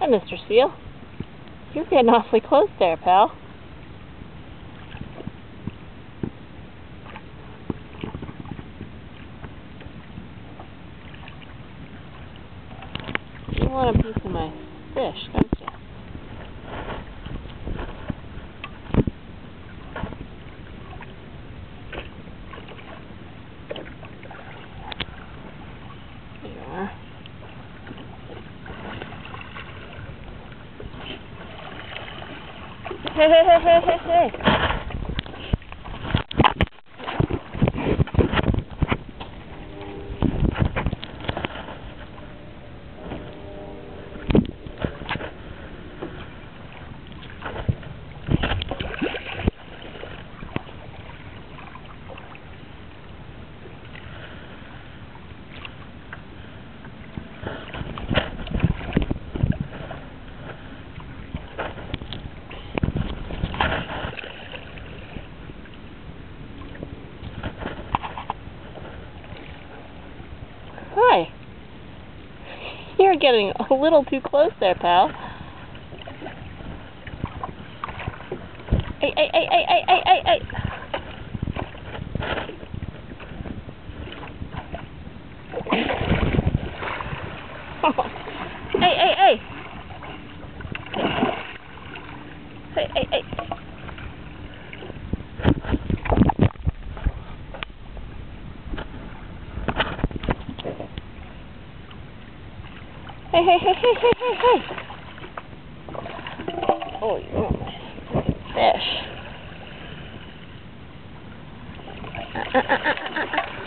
Hi, Mr. Seal. You're getting awfully close there, pal. You want a piece of my fish, don't you? Are. Hey, hey, hey, hey, hey, hey. Hi. You're getting a little too close there, pal. Hey, hey, hey, hey, hey, hey, hey, hey. hey, hey, hey. Hey, hey, hey. Hey, hey, hey, hey, hey, hey, hey. Oh, you want my fish. Uh, uh, uh, uh, uh, uh.